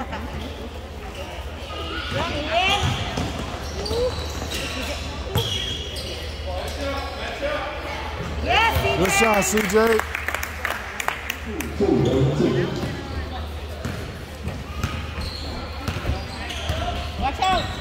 Good shot, CJ. Watch out.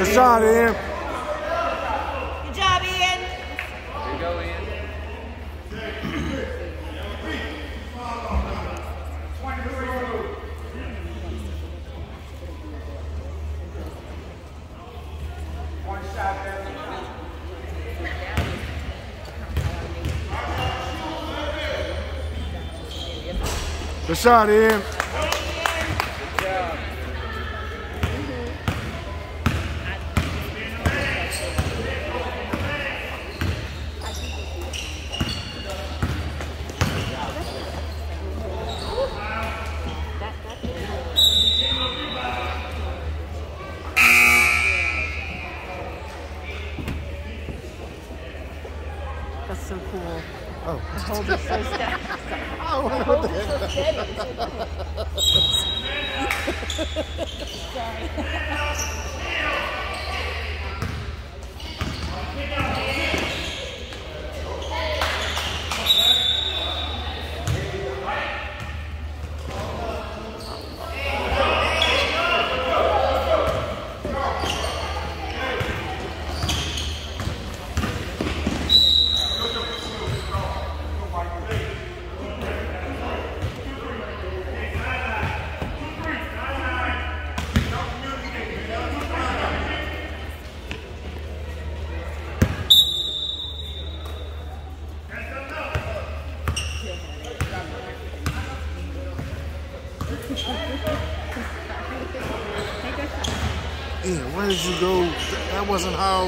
Good shot, Ian. Good job, Ian. There you go, Ian. Good shot, Ian. Good job. That's so cool. Oh. Hold it so steady. Oh, what Hold the it heck? so steady. Sorry. Ian, where did you go? That wasn't how.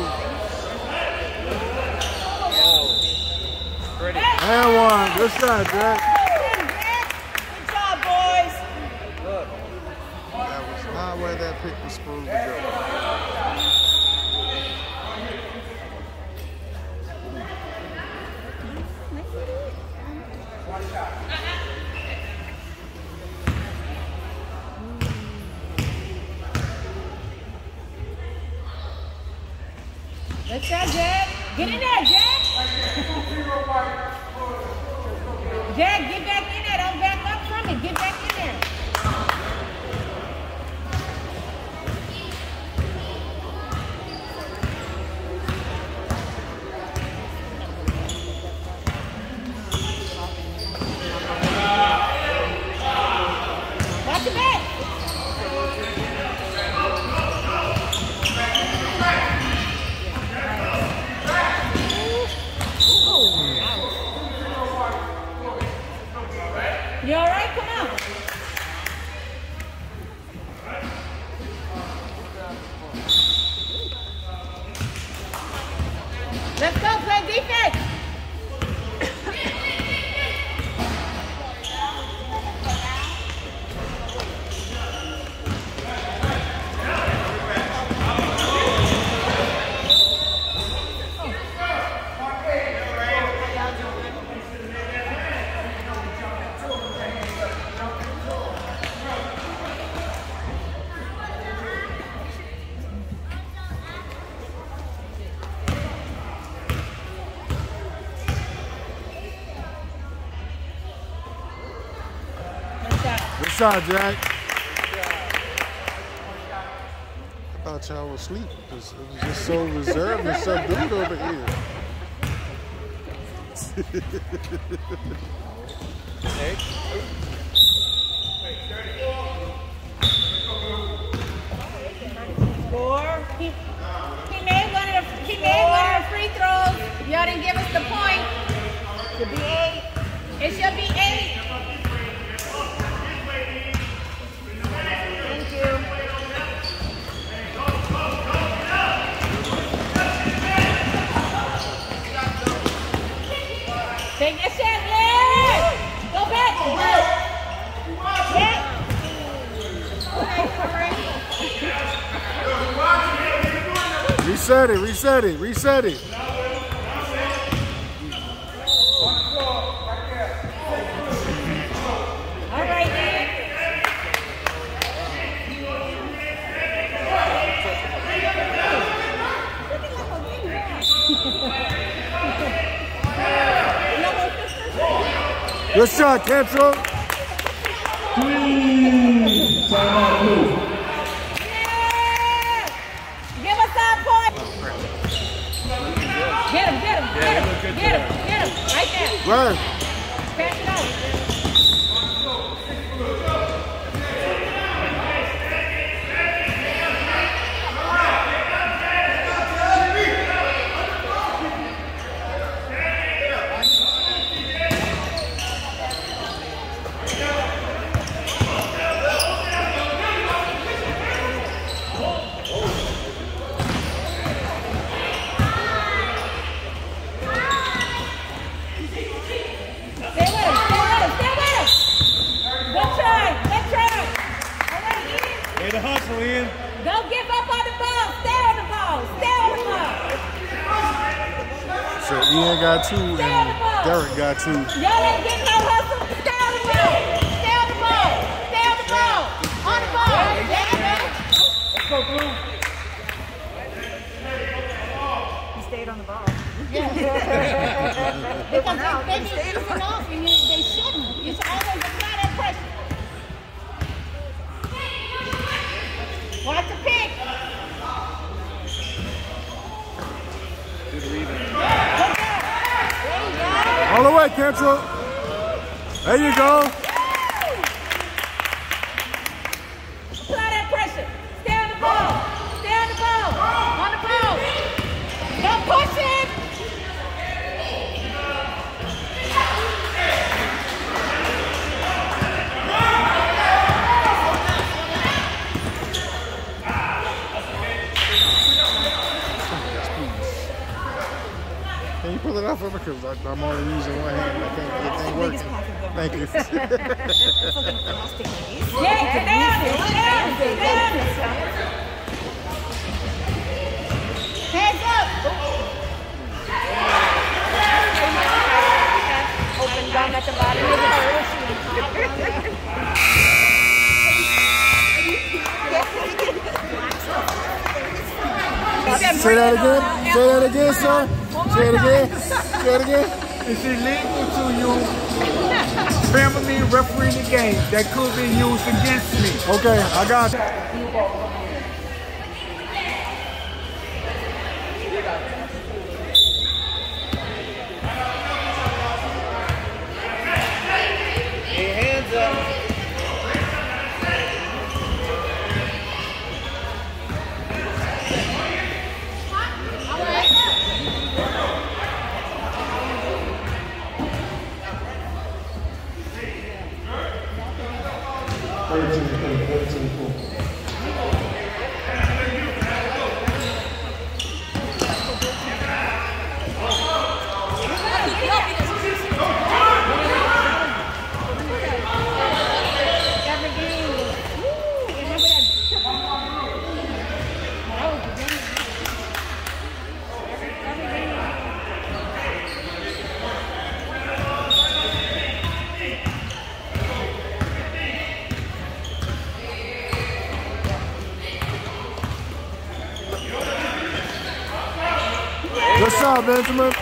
Oh, pretty. And one. Good shot, Jack. Go. Good shot, Jack. I thought y'all was asleep because it was just so reserved and subdued over here. Nate. Score. He, he made one of the made one of her free throws. Y'all didn't give us the point. Should be eight. It should be eight. Thank you. Take that shot, yeah! Go back! Yeah! Reset it, reset it, reset it. All right, Ian. Good shot, Cantrell. Yeah! Give us that point. Get him, get him, get him, get him. Right there. Right. Pass it out. Stay with him, stay with him, stay with him. Good try, good try. All right, Ian. Way to hustle, Ian. Don't give up on the ball. Stay on the ball. Stay on the ball. So Ian got two and Derek got two. Y'all ain't getting no hustle. Stay on the ball. Stay on the ball. Stay on the ball. On the ball. Yeah, man. Let's go, Blue. He stayed on the ball. Because they, they be easing off they, they shouldn't. It's always apply that pressure. Watch the pick. Good rebound. Good job. All the way, Cantrell. There you go. Apply that pressure. Stay on the ball. Stay on the ball. On the ball. Don't push it. Can you pull it off of me? Because I'm only using one hand. I can't get thing working. Thank you. Hands up. Open gun at the bottom Say that again. Say that again, sir. Say it again. Say it again. It's illegal to use family refereeing the game that could be used against me. Okay, I got you. Good shot, Benjamin. Stay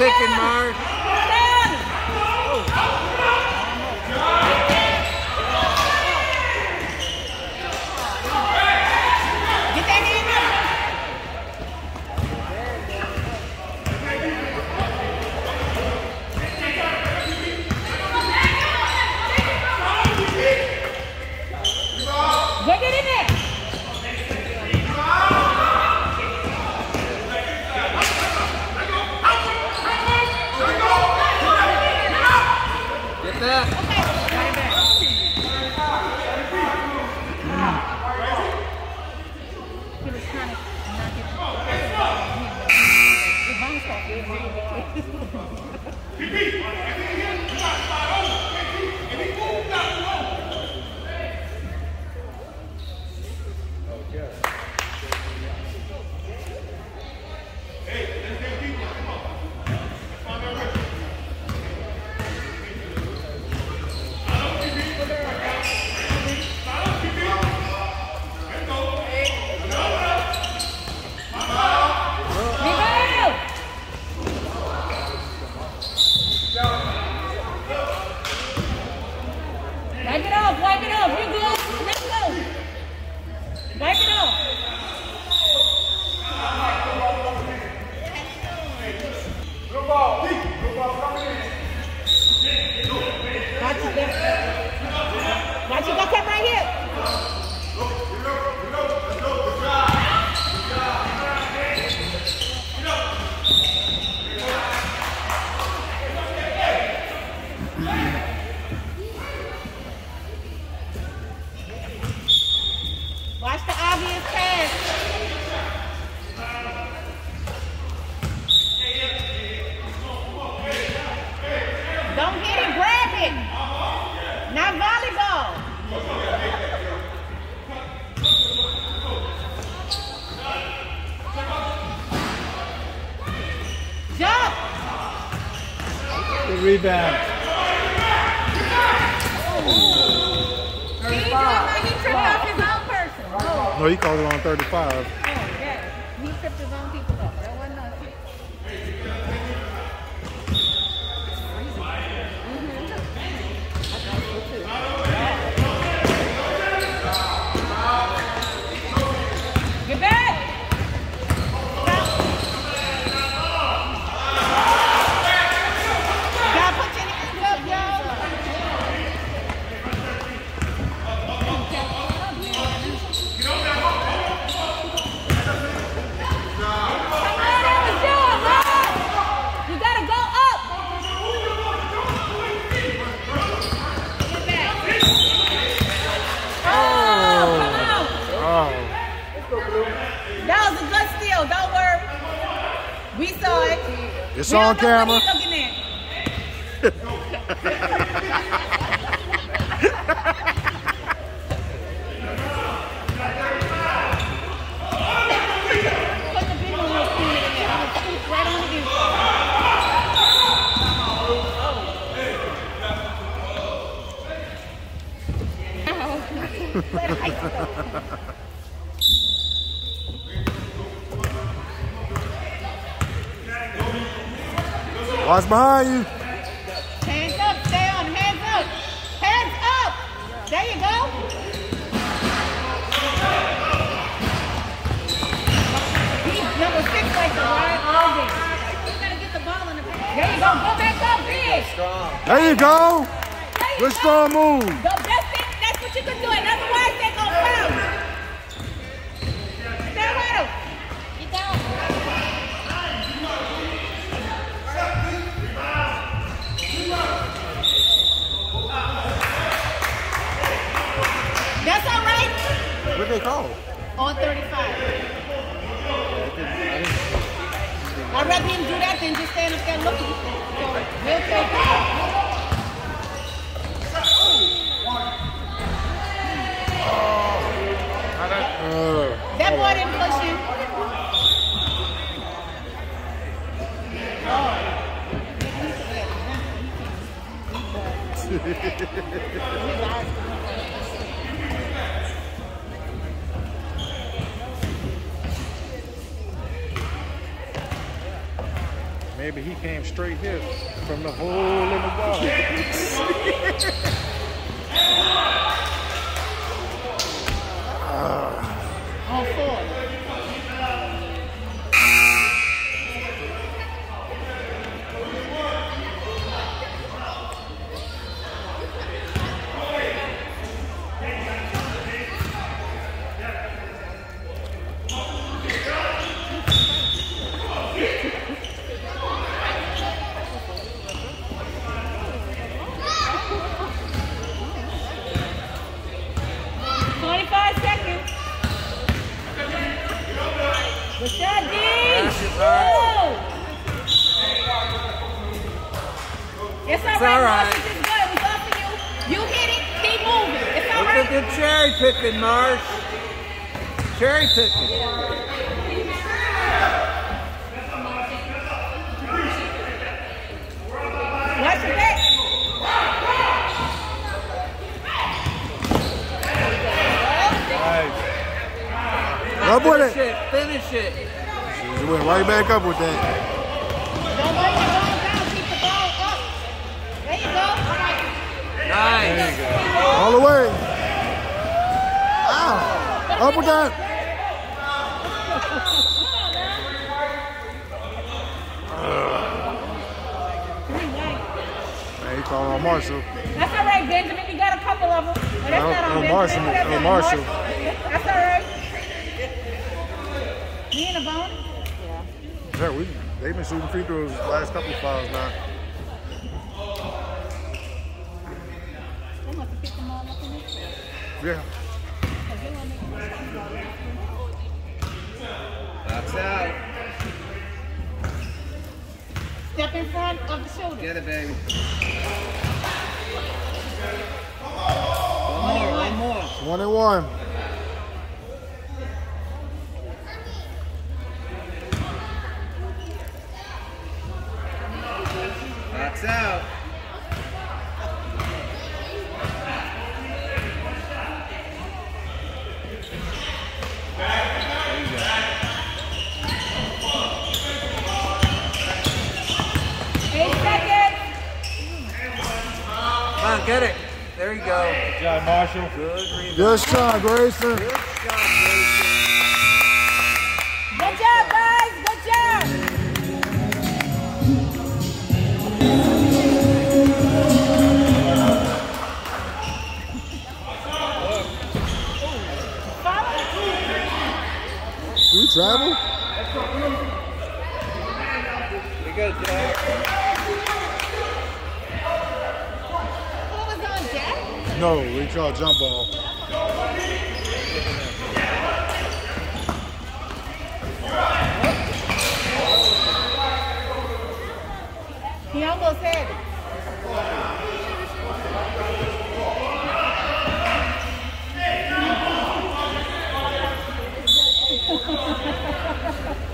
picking, Mark. Rebound. Oh. 35. No, he called it on 35. It's on camera. Watch behind you. Hands up, stay on, hands up. Hands up. There you go. There you go, go back up big. There you go. Good strong move. Maybe he came straight here from the hole in the wall. On four. Twenty-five seconds. Good shot, D. Pass it, Woo! It's all It's right, all right. Marsh. It's good. It was up to you. You hit it. Keep moving. It's all Look right. at the cherry picking, Marsh. Cherry picking. Watch your back. Up with it. it. Finish it. He went right back up with that. Don't bring the ball down. Keep the ball up. There you go. Nice. All the way. Ow. Up with that. Man, he called on Marshall. That's all right, Benjamin. You got a couple of them. But that's No, not on no, Marshall, That's on Marshall. That's all right. Me and a bone. Yeah, we, they've been shooting free throws the last couple of fouls now. They must have picked them all up in this. Yeah. That's out. Step in front of the shoulder. Get it, baby. One more. One more. One and one. That's out. Eight seconds. Come on, get it. There you go. Good job, Marshall. Good rebound. Good shot, Grayson. Good shot, Grayson. Good job, guys. Good job. We travel? Pretty good, Jack. Who was on Jack? No, we call jump ball. He almost had it. We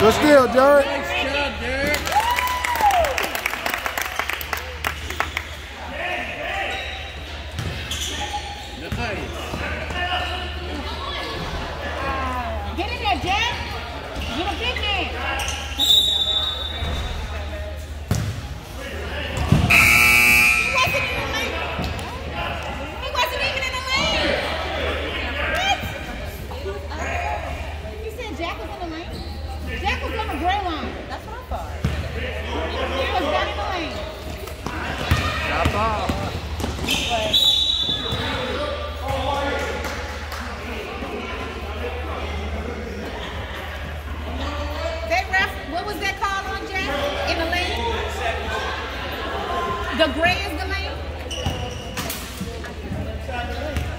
Good steal, Jared.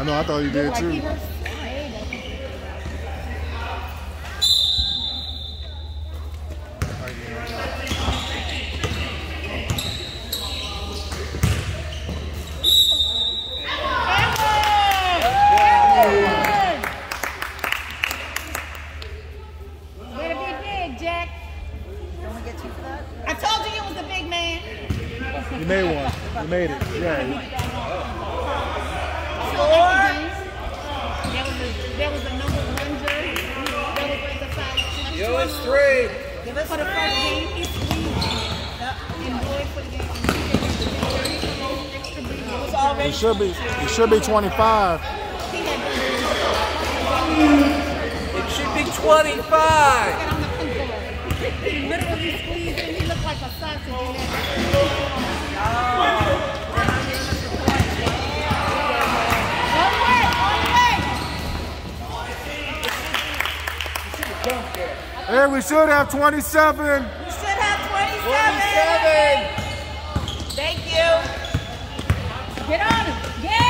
I know. I thought you did like too. be 25. It should be 25. Hey, we should have 27. We should have 27. 27. Thank you. Get on. Yeah.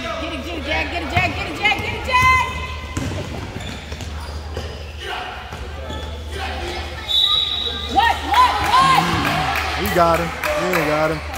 down. Get a Jew, Jack. Get a Jack. Get a Jack. Get a Jack. What? What? What? You got him. You got him.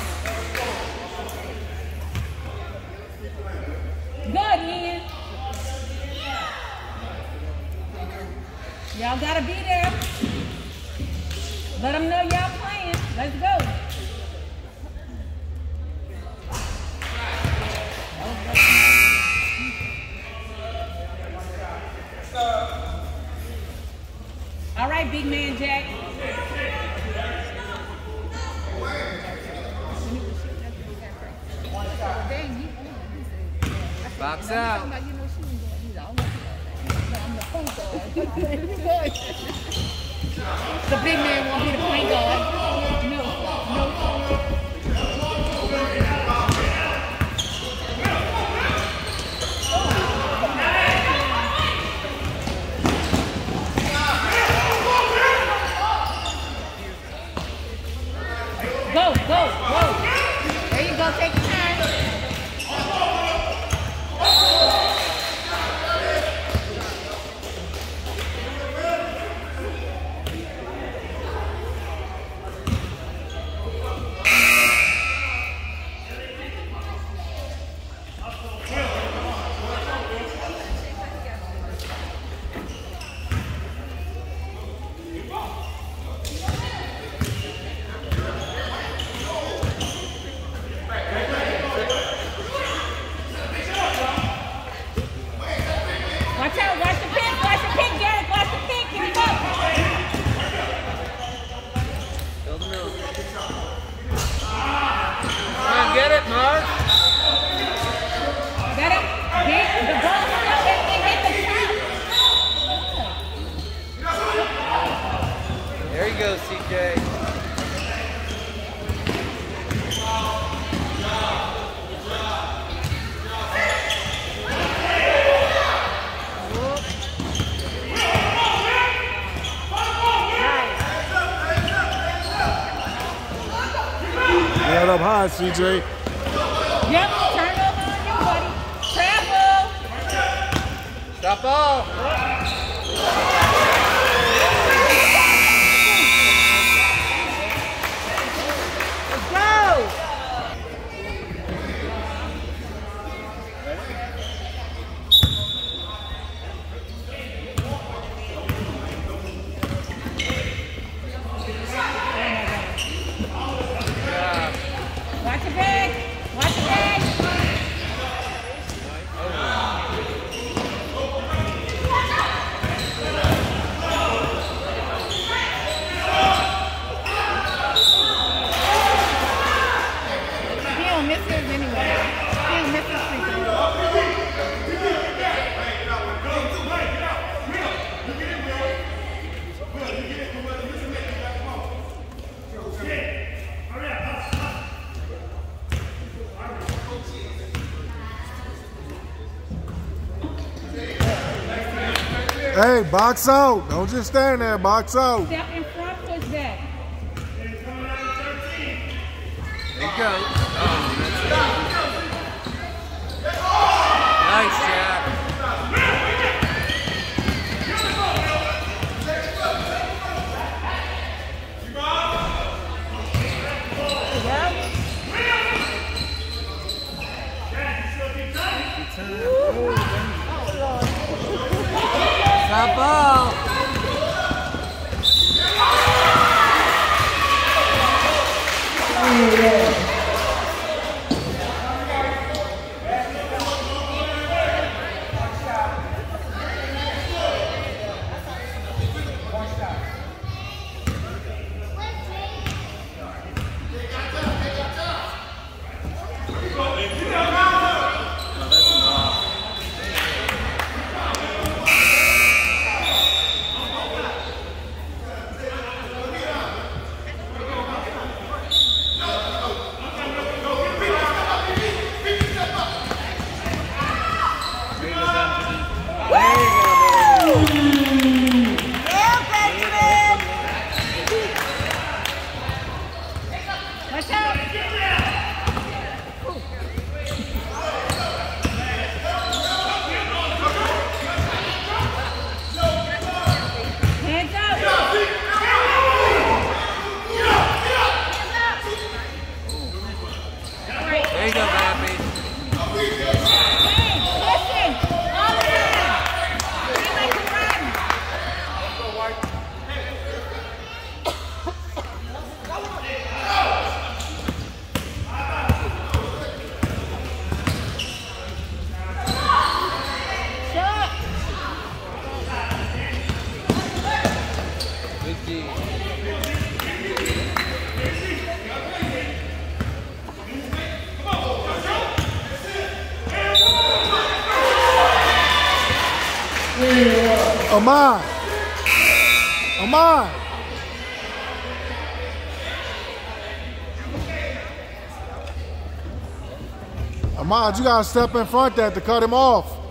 CJ. Hey, box out. Don't just stand there. Box out. Step in front. There you go. Amon. Amon. Amon, you gotta step in front that to cut him off.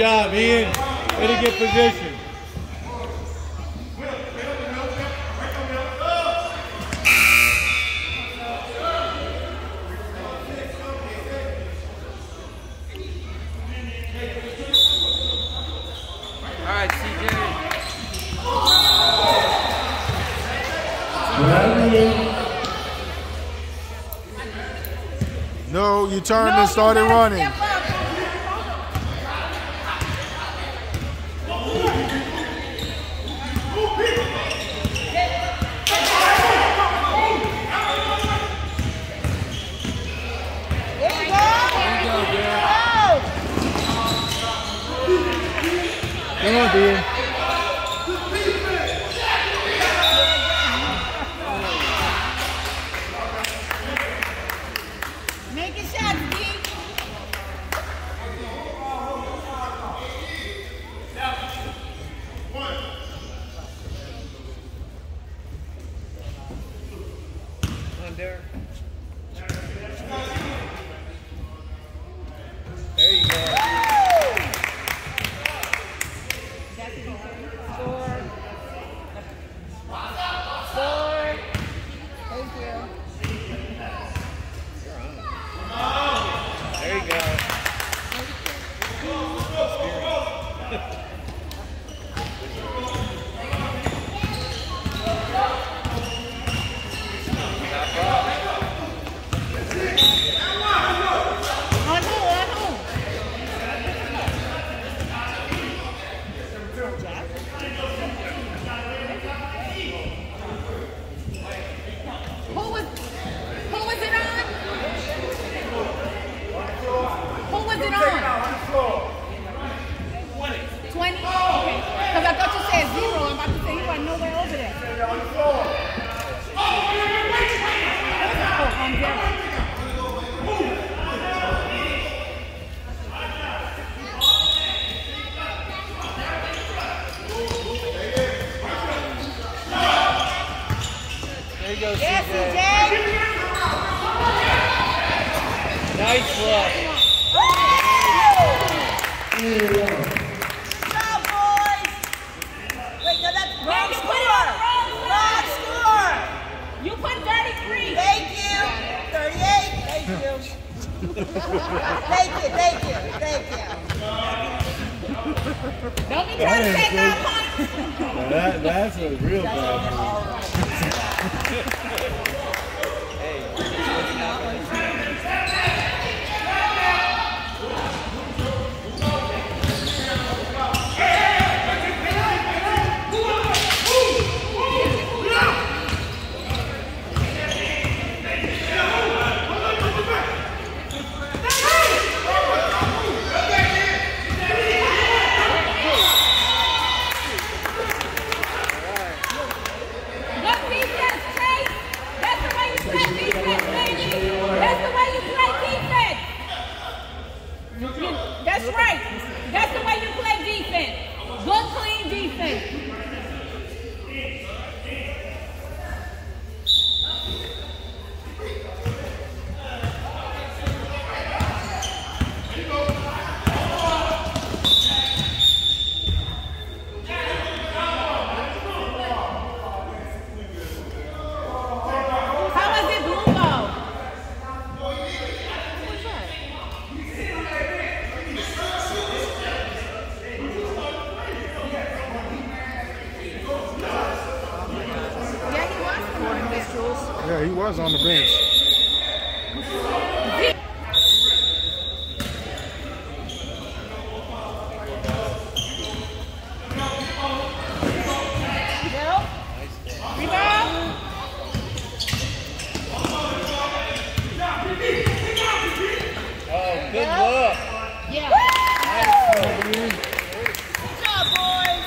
job, Ian. Way to get position. No, you turned no, and started running. Thank you. 38. Thank you. thank you. Thank you. Thank you. Don't be trying to take our. That, that's a real bad was on the bench. Yep. Rebound. Oh, good look. Yeah. Good job, boys.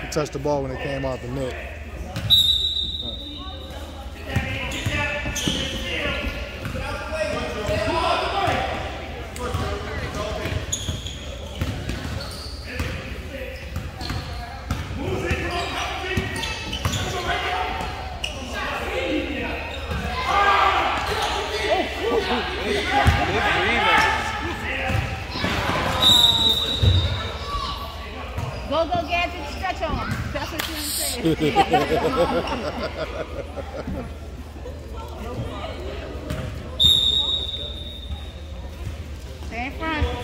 He touched the ball when it came off the net. Good. Go, go, gadget, stretch on. That's what you're saying. Stay in front.